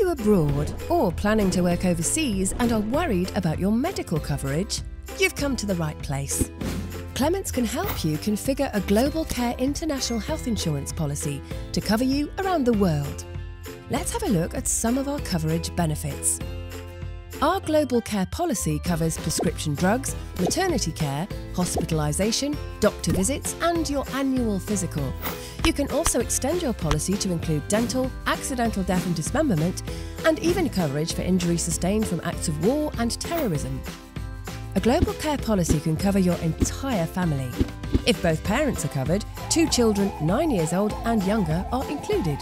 you abroad or planning to work overseas and are worried about your medical coverage? You've come to the right place. Clements can help you configure a Global Care International Health Insurance policy to cover you around the world. Let's have a look at some of our coverage benefits. Our Global Care policy covers prescription drugs, maternity care, hospitalisation, doctor visits, and your annual physical. You can also extend your policy to include dental, accidental death and dismemberment, and even coverage for injury sustained from acts of war and terrorism. A global care policy can cover your entire family. If both parents are covered, two children 9 years old and younger are included.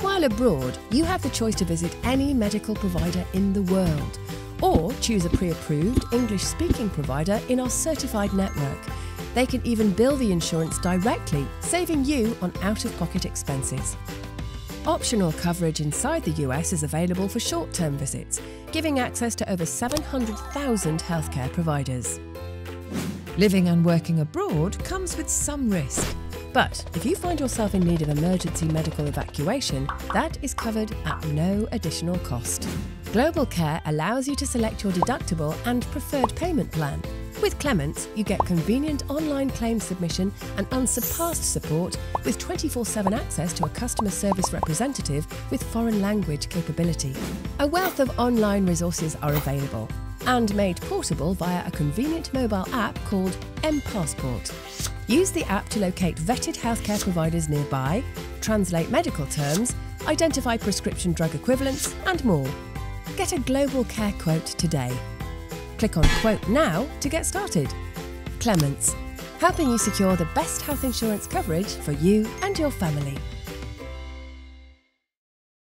While abroad, you have the choice to visit any medical provider in the world or choose a pre approved English speaking provider in our certified network. They can even bill the insurance directly, saving you on out of pocket expenses. Optional coverage inside the US is available for short term visits, giving access to over 700,000 healthcare providers. Living and working abroad comes with some risk. But if you find yourself in need of emergency medical evacuation, that is covered at no additional cost. Global Care allows you to select your deductible and preferred payment plan. With Clements, you get convenient online claim submission and unsurpassed support with 24 7 access to a customer service representative with foreign language capability. A wealth of online resources are available and made portable via a convenient mobile app called M Passport. Use the app to locate vetted healthcare providers nearby, translate medical terms, identify prescription drug equivalents, and more. Get a global care quote today. Click on Quote Now to get started. Clements, helping you secure the best health insurance coverage for you and your family.